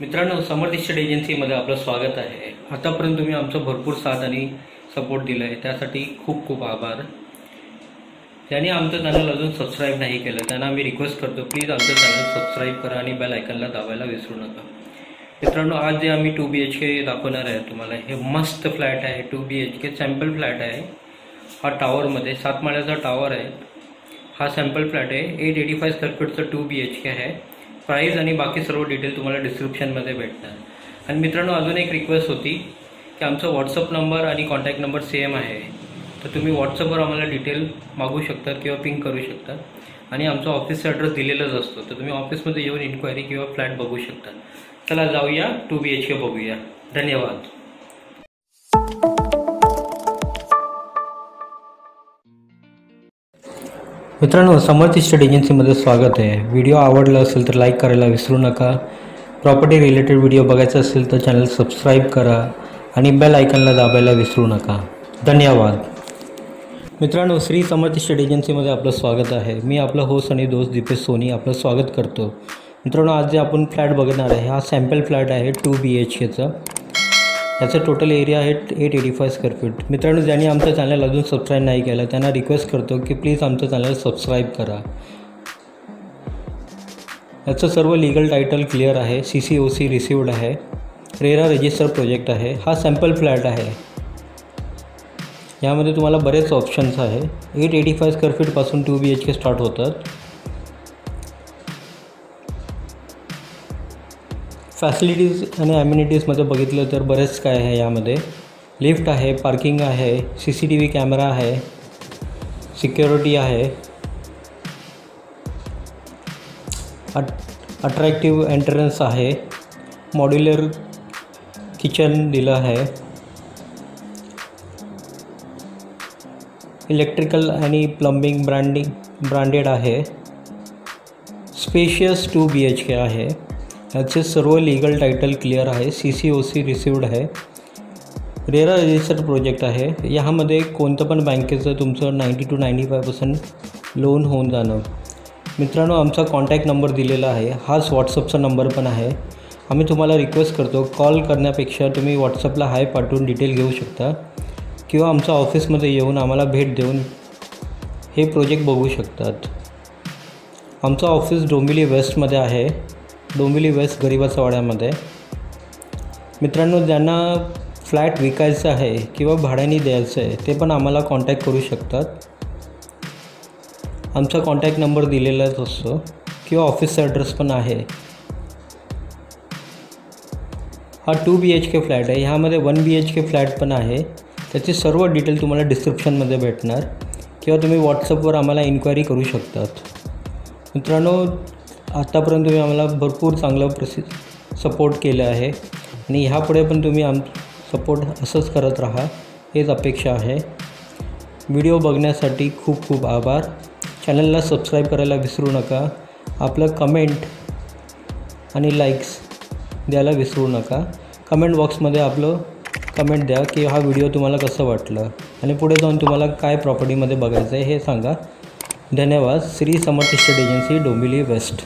मित्रांनो समर्थ इस्टेट एजन्सीमध्ये आपलं स्वागत आहे. आतापर्यंत तुम्ही आमचं भरपूर साथ आणि सपोर्ट दिला आहे त्यासाठी खूप खूप आभार. ज्यांनी आमचं चॅनल अजून सबस्क्राईब नाही केलं त्यांना आम्ही रिक्वेस्ट करतो प्लीज आमचं चॅनल सबस्क्राईब करा आणि बेल आयकनला दाबायला विसरू नका. मित्रांनो आज जे आम्ही टू बी एच के दाखवणार आहे तुम्हाला हे मस्त फ्लॅट आहे. Two B H K sample flat आहे. हा टावरमध्ये सात माळ्याचा टावर आहे. हा सॅम्पल फ्लॅट आहे. एट एटी फाय स्क्वेअर फीटचं टू बी एच के आहे. प्राईज आणि बाकी सर्व डिटेल तुम्हाला डिस्क्रिप्शनमध्ये भेटणार. आणि मित्रांनो अजून एक रिक्वेस्ट होती की आमचा व्हॉट्सअप नंबर आणि कॉन्टॅक्ट नंबर सेम आहे. तर तुम्ही व्हॉट्सअपवर आम्हाला डिटेल मागू शकतात किंवा पिंक करू शकतात. आणि आमचा ऑफिसचा ॲड्रेस दिलेलाच असतो. तर तुम्ही ऑफिसमध्ये येऊन इन्क्वायरी किंवा फ्लॅट बघू शकता. चला जाऊया टू बी एच के बघूया. धन्यवाद. मित्रांनो समर्थ इस्टेट एजन्सीमध्ये स्वागत आहे. व्हिडिओ आवडला असेल तर लाईक करायला विसरू नका. प्रॉपर्टी रिलेटेड व्हिडिओ बघायचा असेल तर चॅनल सबस्क्राईब करा आणि बेल आयकनला दाबायला विसरू नका. धन्यवाद. मित्रांनो श्री समर्थ इस्टेट एजन्सीमध्ये आपलं स्वागत आहे. मी आपला होस्ट आणि दोस्त दीपेश सोनी आपलं स्वागत करतो. मित्रांनो आज जे आपण फ्लॅट बघणार आहे हा सॅम्पल फ्लॅट आहे टू बी एच केचा याचं टोटल एरिया आहे eight eighty five square feet मित्रांनो ज्यांनी आमचं चॅनल अजून सबस्क्राईब नाही केलं त्यांना रिक्वेस्ट करतो की प्लीज आमचं चॅनल सबस्क्राईब करा. याचं सर्व लिगल टायटल क्लिअर आहे C C O C received आहे. रेरा रजिस्टर प्रोजेक्ट आहे. हा सॅम्पल फ्लॅट आहे. यामध्ये तुम्हाला बरेच ऑप्शन्स आहे. Eight eighty five square फीटपासून two B H K start होतात. फॅसिलिटीज आणि ॲम्युनिटीजमध्ये बघितलं तर बरेच काय आहे यामध्ये. लिफ्ट आहे पार्किंग आहे C C T V camera आहे सिक्युरिटी आहे. अट अट्रॅक्टिव्ह एंट्रन्स आहे. मॉड्युलर किचन दिलं आहे. इलेक्ट्रिकल आणि प्लंबिंग ब्रँडिंग ब्रँडेड आहे. Spacious two B H K आहे. याचे सर्व लीगल टायटल क्लिअर आहे C C O C received आहे. रेरा रजिस्टर्ड प्रोजेक्ट आहे. यामध्ये कोणतं पण बँकेचं तुमचं ninety two ninety five percent loan होऊन जाणं. मित्रांनो आमचा कॉन्टॅक्ट नंबर दिलेला आहे. हाच व्हॉट्सअपचा नंबर पण आहे. आम्ही तुम्हाला रिक्वेस्ट करतो कॉल करण्यापेक्षा तुम्ही व्हॉट्सअपला हाय पाठवून डिटेल घेऊ शकता. किंवा आमच्या ऑफिसमध्ये येऊन आम्हाला भेट देऊन हे प्रोजेक्ट बघू शकतात. आमचं ऑफिस डोंबिवली वेस्टमध्ये आहे. डोंबिवली वेस्ट गरिबाचा वाड्यामध्ये मित्रांनो ज्यांना फ्लॅट विकायचं आहे किंवा भाड्याने द्यायचं आहे ते पण आम्हाला कॉन्टॅक्ट करू शकतात. आमचा कॉन्टॅक्ट नंबर दिलेलाच असतो किंवा ऑफिसचा ॲड्रेस पण आहे. हा two B H K flat आहे. ह्यामध्ये one B H K flat पण आहे. त्याची सर्व डिटेल तुम्हाला डिस्क्रिप्शनमध्ये भेटणार किंवा तुम्ही व्हॉट्सअपवर आम्हाला इन्क्वायरी करू शकतात. मित्रांनो आत्तापर्यंत तुम्ही आम्हाला भरपूर चांगलं प्रसि सपोर्ट केलं आहे. आणि ह्यापुढे पण तुम्ही आम सपोर्ट असंच करत राहा हेच अपेक्षा आहे. व्हिडिओ बघण्यासाठी खूप खूप आभार. चॅनलला सबस्क्राईब करायला विसरू नका. आपलं कमेंट आणि लाईक्स द्यायला विसरू नका. कमेंट बॉक्समध्ये आपलं कमेंट द्या की हा व्हिडिओ तुम्हाला कसं वाटलं? आणि पुढे जाऊन तुम्हाला काय प्रॉपर्टीमध्ये बघायचं आहे हे सांगा. धन्यवाद. Shri Samarth state agency Dombivli West